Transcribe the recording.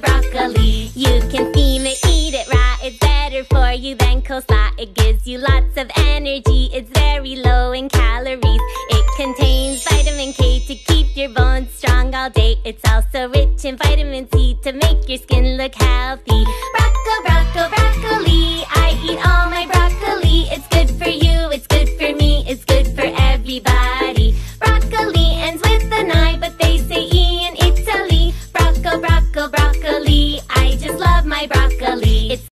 my broccoli. You can steam it, eat it raw. It's better for you than coleslaw. It gives you lots of energy. It's very low in calories. It contains vitamin K to keep your bones strong all day. It's also rich in vitamin C to make your skin look healthy. Brocco, brocco, brocco. my broccoli. It's